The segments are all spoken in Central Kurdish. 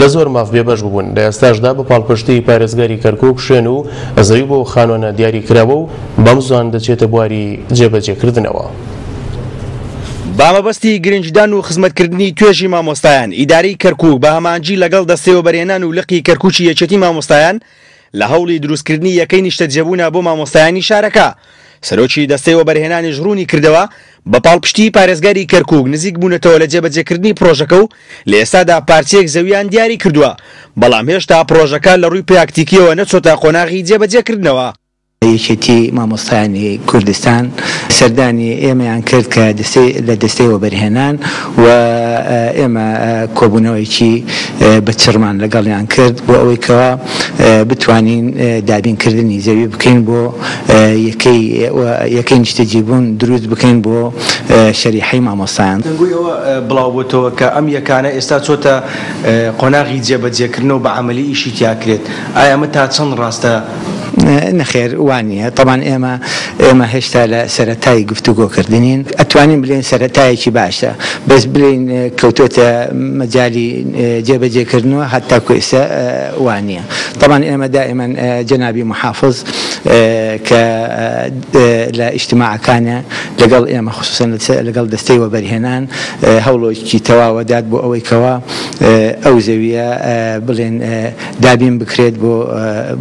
لە زۆر ماف بێبەش ببوون، لە ئێستاشدا بە پاڵپشتیی پارێزگاری کەرکووک شوێن و زەوی بۆ ئەو خانووانە دیاری کراوە و بەم زووانە دەچێتە بواری جێبەجێکردنەوە. بە مەبەستی گرنگیدان و خزمەتکردنی توێژی مامۆستایان، ئیدارەی کەرکووک بە هەماهەنگی لەگەڵ دەستەی وەبەرهێنان و لقی کەرکووکی یەکێتی مامۆستایان لە هەوڵی دروستکردنی یەکەی نیشتەجێبوونە بۆ مامۆستایانی شارەکە. سەرۆکی دەستەی وەبەرهێنانیش ڕوونی کردەوە، بە پاڵپشتیی پارێزگاری کەرکووک نزیک بوونەتەوە لە جێبەجێکردنی پڕۆژەکە و لە ئێستادا پارچەیەک زەوییان دیاری کردووە، بەڵام هێشتا پڕۆژەکە لە ڕووی پراکتیکییەوە نەچۆتە قۆناغی جێبەجێکردنەوە. یەکێتی مامۆستایانی کوردستان سەردانی ئێمەیان کرد کە دەستەی لە دەستەی وەبەرهێنان و ئێمە کۆبوونەوەیەکی بە چڕمان لەگەڵیان کرد بۆ ئەوەی کەوا بتوانین دابینکردنی زەوی بکەین بۆ یەکەی و یەکەی نیشتەجیبوون دروست بکەین بۆ شەریحەی مامۆستایان. دەنگۆی ئەوە بڵاوبۆتەوە کە ئەم یەکانە ئێستا چۆتە قۆناغی جێبەجێکردنەوە بە عەمەلی ئیشی تیا کرێت، ئایا ئەمە تا چەند ڕاستە؟ نەخێر وا نییە، تەبان ئێمە ئێمە هێشتا لە سەرەتای گفتوگۆکردنین، ئەتوانین بلێن سەرەتایەکی باشە، بەس بلێین کەوتۆتە مەجالی جێبەجێکردنەوە هەتاکو ئێستا وا نییە. تەبعەن ئێمە دائیمەن جەنابی موحافز کە لە ئیجتماعەکانە لەگەڵ ئێمە خصوصەن لەگەڵ دەستەی وەبەرهێنان هەوڵۆکی تەواوە دات بۆ ئەوەی کەوا ئەو زەویە بڵێن دابین بکرێت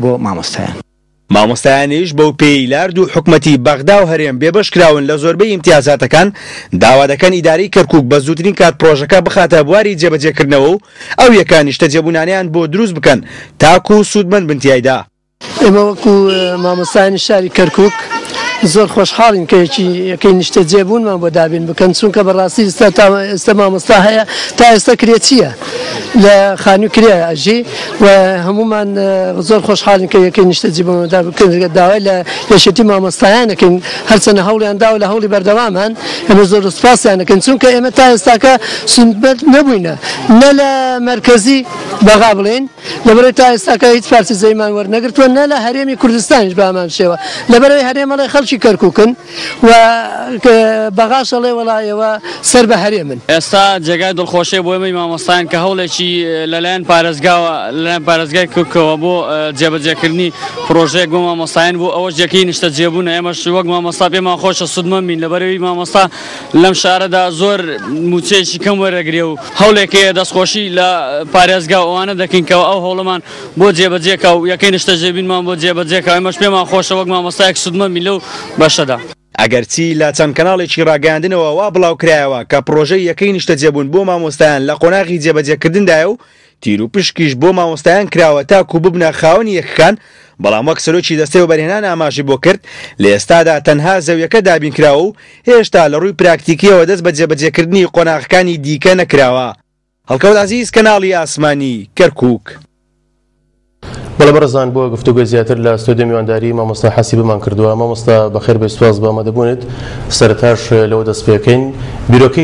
بۆ مامۆستایان. مامۆستایانیش بەو پێیەی لارد و حکومەتی بەغدا و هەرێم بێبەش کراون لە زۆربەی ئیمتیازاتەکان، داوا دەکەن ئیدارەی کەرکوک بە زووترین کات پڕۆژەکە بخاتە بواری جێبەجێکردنەوە و ئەو یەکە نیشتەجێبوونانەیان بۆ دروست بکەن تاکو سوودمەند بن تیایدا. ئێمە وەکو مامۆستایانی شاری کەرکوک زۆر خۆشحاڵین کە یەکی یەکەی نیشتەجێبوونمان بۆ دابین بکەن، چونکە بەڕاستی ئیستا تا ئێستا مامۆستا هەیە تا ئێستا کرێچییە، لە خانوی کرێ ئەژی و هەموومان زۆر خۆشحالین کە یەکەی نیشتەجی بەمەدا بکرد داوای لە یەشێتی مامۆستایانەکەین هەرچەنە هەوڵیان داوە لە هەوڵی بەردەوامان ئەمە زۆر سپاسیانەکەن چونکە ئێمە تا ئێستاکە سنبەت نەبووینە نە لە مرکزی بەغا بڵێن لەبەرەوەی تا ئێستاکە هیچ پارچە زەیمان وەرنەگرتووە نە لە هەرێمی کوردستانیش بامان شێوە لەبەرەوەی هەرێمەڵی خەڵکی کەرککن و بەغاش ئەڵێ وەڵا ئێوە سەر بە هەرێمن. ئێستا جێگای دڵخۆشیە بۆ ئێمەی مامۆستایان کە هەوڵێکی لەلایەن پارێزگاوە لەلایەن پارێزگای ککەوە بۆ جێبەجێکردنی پڕۆژەیەک بۆ مامۆستایان بوو ئەوەش یەکەی نیشتەجێبوونە ئێمەش وەک مامۆستا پێمان خۆشە سوودمەند بین لەبەرئەوی مامۆستا لەم شارەدا زۆر مووچەیەکی کەم وەردەگرێ و هەوڵێکەیە دەستخۆشی لە پارێزگا و ئەوانە دەکەین کە ئەو هەوڵەمان بۆ جێبەجێکە و یەکەی نشتەجێبینمان بۆ جێبەجێکە، ئێمەش پێمان خۆشە وەک مامۆستایەک سوودمەند بین لەو بەشەدا. ئەگەرچی لە چەند کەناڵێکی ڕاگەیاندنەوە وا بڵاوکرایەوە کە پڕۆژەی یەکەی نیشتەجێبوون بۆ مامۆستایان لە قۆناغی جێبەجێکردندایە و تیروپشکیش بۆ مامۆستایان کراوە تاکوو ببنە خاوەنی یەکەکان، بەڵام وەک سەرۆکی دەستەی وەبەرهێنان ئاماژەی بۆ کرد، لە ئێستادا تەنها زەویەکە دابینکراوە و هێشتا لە ڕووی پراکتیکییەوە دەست بە جێبەجێکردنی قۆناغەکانی دیکە نەکراوە. هەڵکەوت عەزیز کەناڵی ئاسمانی کەرکوک. بەڵێ بەڕێزان بۆ گفتوگۆی زیاتر لە ستۆدیۆ میوانداری مامۆستا حەسیبمان کردووە مامۆستا بەخێربێی سوپاس بۆ ئامادەبوونت سەرەتاش لەوە دەستپێکەین بیرۆکەی